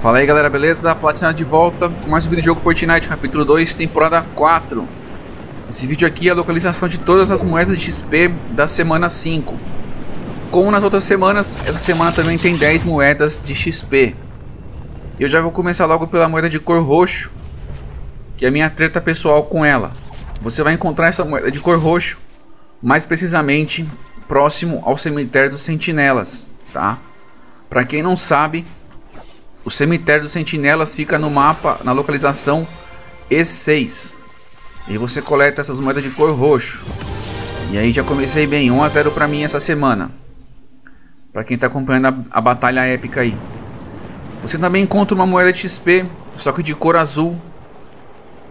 Fala aí galera, beleza? Platinado de volta. Com mais um vídeo de jogo Fortnite, capítulo 2, temporada 4 Esse vídeo aqui é a localização de todas as moedas de XP da semana 5 Como nas outras semanas, essa semana também tem 10 moedas de XP eu já vou começar logo pela moeda de cor roxo Que é a minha treta pessoal com ela. Você vai encontrar essa moeda de cor roxo Mais precisamente próximo ao cemitério dos sentinelas, tá? Pra quem não sabe o cemitério dos sentinelas fica no mapa, na localização E6. E você coleta essas moedas de cor roxo. E aí já comecei bem, 1 a 0 para mim essa semana. Para quem está acompanhando a, a, batalha épica aí. Você também encontra uma moeda de XP, só que de cor azul,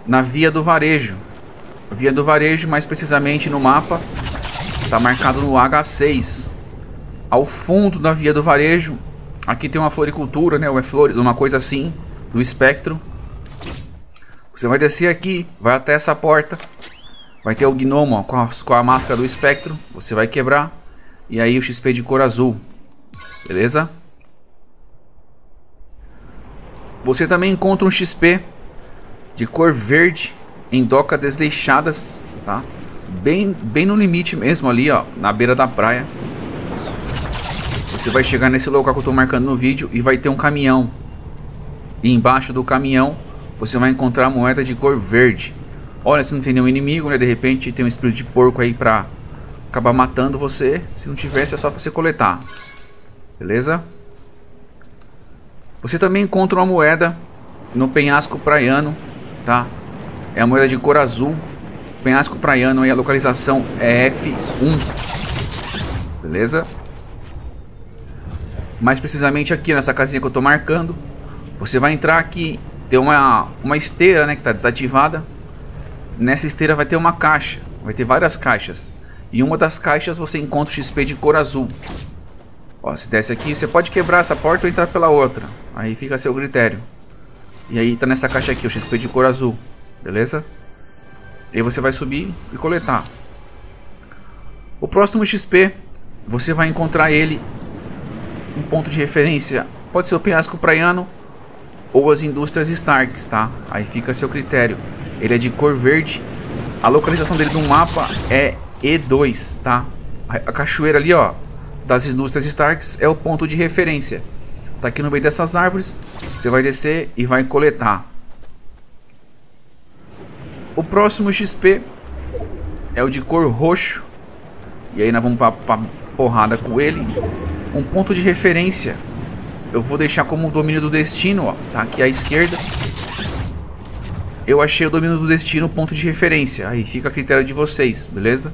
na Via do Varejo. Via do Varejo, mais precisamente no mapa, está marcado no H6. Ao fundo da Via do Varejo Aqui tem uma floricultura, né? Ou é flores, uma coisa assim, do espectro. Você vai descer aqui, vai até essa porta. Vai ter o gnomo ó, com, a, com a máscara do espectro. Você vai quebrar. E aí o XP de cor azul. Beleza? Você também encontra um XP de cor verde em docas desleixadas, tá? Bem, bem no limite mesmo ali, ó, na beira da praia. Você vai chegar nesse local que eu estou marcando no vídeo e vai ter um caminhão. E embaixo do caminhão você vai encontrar moeda de cor verde. Olha, se não tem nenhum inimigo, né? De repente tem um espírito de porco aí pra acabar matando você. Se não tivesse é só você coletar. Beleza? Você também encontra uma moeda no penhasco praiano, tá? É a moeda de cor azul. Penhasco praiano e a localização é F1. Beleza? Mais precisamente aqui nessa casinha que eu estou marcando. Você vai entrar aqui, tem uma, uma esteira né, que está desativada. Nessa esteira vai ter uma caixa, vai ter várias caixas. E uma das caixas você encontra o XP de cor azul. Ó, se desce aqui, você pode quebrar essa porta ou entrar pela outra. Aí fica a seu critério. E aí tá nessa caixa aqui, o XP de cor azul. Beleza? E aí você vai subir e coletar. O próximo XP, você vai encontrar ele um ponto de referência pode ser o penhasco praiano ou as indústrias Starks, tá? Aí fica a seu critério. Ele é de cor verde. A localização dele no mapa é E2, tá? A cachoeira ali, ó, das indústrias Starks é o ponto de referência. Tá aqui no meio dessas árvores. Você vai descer e vai coletar. O próximo XP é o de cor roxo. E aí nós vamos pra, pra porrada com ele um ponto de referência. Eu vou deixar como o domínio do destino, ó, tá aqui à esquerda. Eu achei o domínio do destino ponto de referência. Aí fica a critério de vocês, beleza?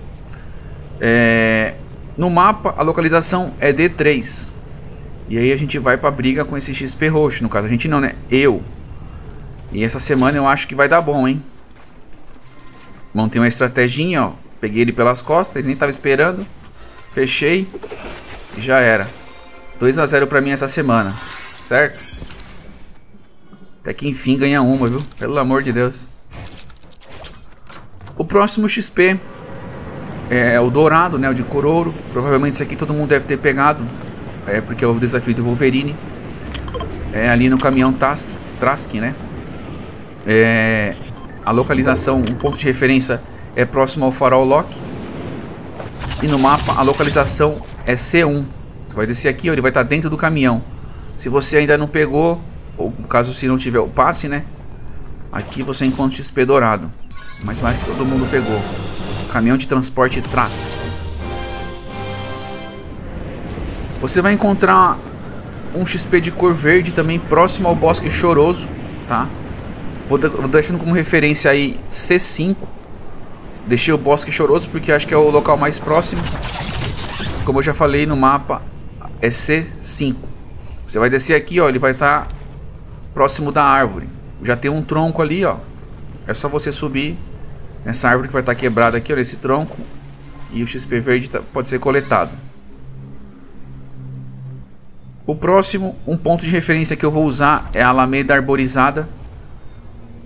É... No mapa, a localização é D3. E aí a gente vai pra briga com esse XP roxo. No caso, a gente não, né? Eu. E essa semana eu acho que vai dar bom, hein? Montei uma estratégia, ó. Peguei ele pelas costas, ele nem tava esperando. Fechei já era. 2 a 0 pra mim essa semana, certo? Até que enfim ganha uma, viu? Pelo amor de Deus. O próximo XP é o dourado, né? O de corouro. Provavelmente isso aqui todo mundo deve ter pegado. É porque é o desafio do Wolverine. É ali no caminhão Task, Trask, né? É, a localização, um ponto de referência é próximo ao farol Lock. E no mapa a localização é C1. Você vai descer aqui, ó, ele vai estar dentro do caminhão. Se você ainda não pegou, ou caso se não tiver o passe, né? Aqui você encontra o XP dourado. Mas mais que todo mundo pegou. Caminhão de transporte Trask. Você vai encontrar um XP de cor verde também próximo ao Bosque Choroso, tá? Vou, vou deixando como referência aí C5. Deixei o Bosque Choroso porque acho que é o local mais próximo. Como eu já falei no mapa, é C5. Você vai descer aqui, ó, ele vai estar tá próximo da árvore. Já tem um tronco ali, ó. É só você subir nessa árvore que vai estar tá quebrada aqui, olha esse tronco. E o XP verde tá, pode ser coletado. O próximo, um ponto de referência que eu vou usar é a Alameda Arborizada.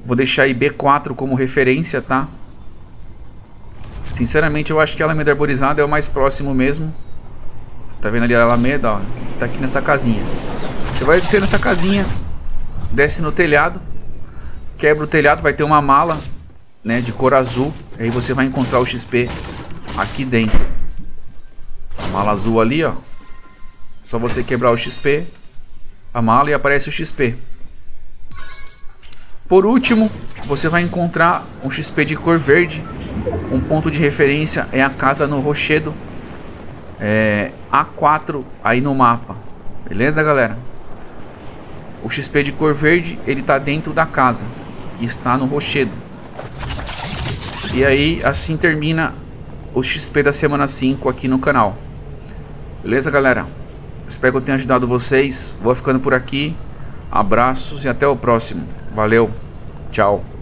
Vou deixar aí B4 como referência, tá? Sinceramente, eu acho que a Alameda Arborizada é o mais próximo mesmo. Tá vendo ali a Alameda, ó? Tá aqui nessa casinha. Você vai descer nessa casinha. desce no telhado, quebra o telhado, vai ter uma mala, né, de cor azul. Aí você vai encontrar o XP aqui dentro. A mala azul ali, ó. Só você quebrar o XP, a mala e aparece o XP. Por último, você vai encontrar um XP de cor verde. Um ponto de referência é a casa no rochedo. É A4 aí no mapa. Beleza, galera? O XP de cor verde, ele tá dentro da casa, que está no rochedo. E aí, assim termina o XP da semana 5 aqui no canal. Beleza, galera? Espero que eu tenha ajudado vocês. Vou ficando por aqui. Abraços e até o próximo. Valeu. Tchau.